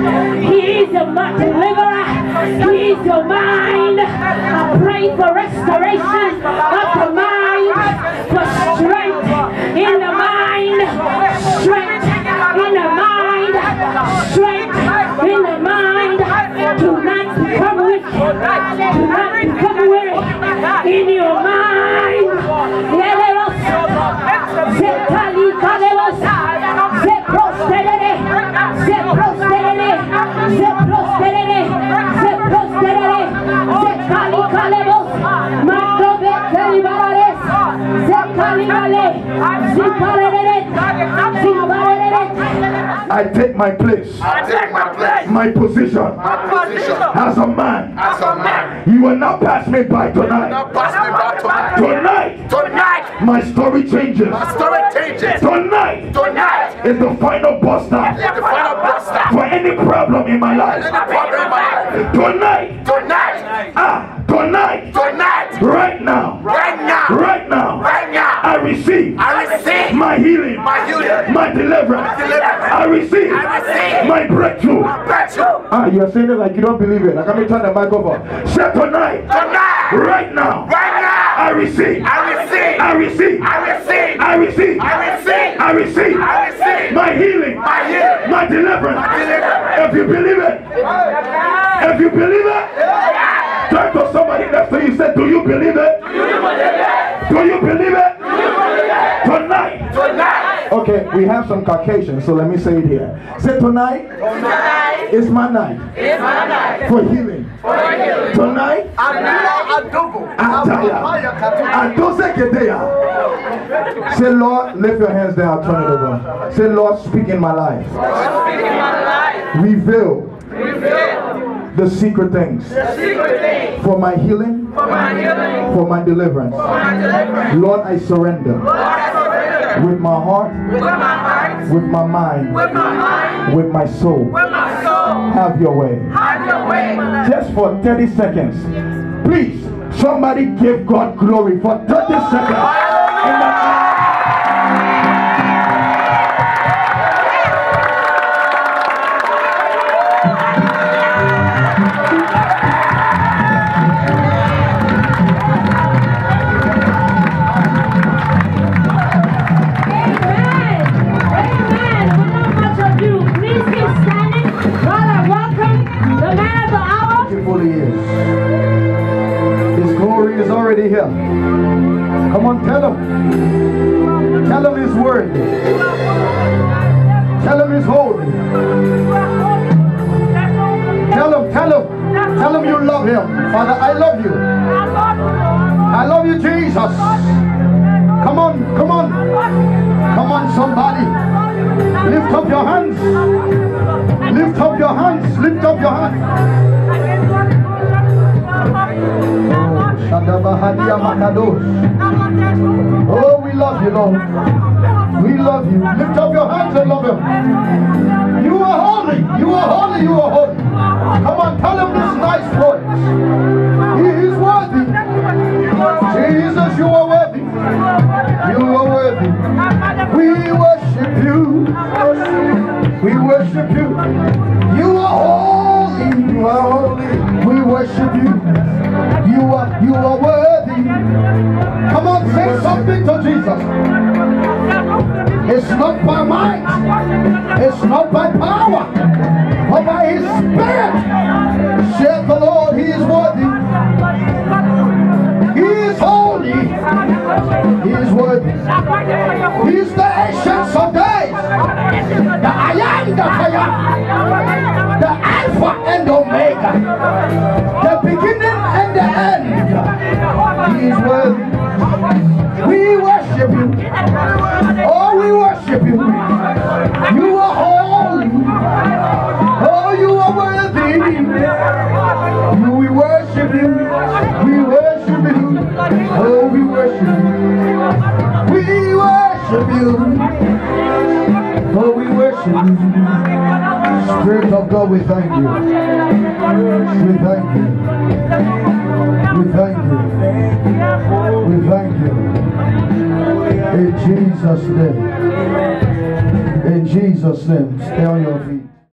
He is your ma- deliverer. He is your mind. I pray for restoration of the mind, for strength in the mind, strength in the mind, strength in the mind. Do not become weak. Do not become weary in your mind. I take my place, I take my place, my position my position as a man. as a man. You will not pass me by tonight. Now pass me by tonight. Tonight, Tonight, my story changes. my story changes. Tonight Tonight is the final bus is stop the final bus stop. for any problem in my Any life. problem in my life. Tonight, Tonight, ah, tonight, tonight, right now, right now, right now, I receive I receive my healing, my healing, my deliverance. deliverance. I receive I receive my breakthrough. My breakthrough. Ah, you are saying it like you don't believe it. Like let me turn the mic over. Say tonight, Tonight, right now, right now, I receive, I receive, I receive, I receive, I receive, I receive, I receive I receive my healing, my healing, my deliverance. deliverance. If you believe it, if you believe it, turn to somebody next to you. Say, Do you believe it? Do you believe it? Tonight. Tonight, we have some Caucasians, so let me say it here. Say tonight is my night for healing. Tonight, Ataya. Adose Kedeya. Say, Lord, lift your hands down, turn it over. Say, Lord, speak in my life. Reveal the secret things for my healing, for my deliverance. Lord, I surrender with my heart, with my heart. With my mind, with my soul. Have your way. Have your way. Just for 30 seconds. Please, somebody give God glory for 30 seconds. His glory is already here. Come on, tell him. Tell him his word. Tell him he's holy. Tell him, tell him. Tell him you love him. Father, I love you. I love you, Jesus. Come on, come on. Come on, somebody. Lift up your hands. Lift up your hands. Lift up your hands. Oh, we love you, Lord. We love you. Lift up your hands and love him. You are holy. You are holy. You are holy. Come on, tell him this nice voice. He is worthy. Jesus, you are worthy. You are worthy. We worship you. We worship you. You are holy. You are holy. We worship you. You are you are worthy. It's not by might, it's not by power, but by his spirit. Said the Lord, he is worthy. He is holy. He is worthy. He is the ancient of days. The I am the I am. Spirit of God, we thank you. We thank you. We thank you. We thank you. In Jesus' name. In Jesus' name. Stay on your feet.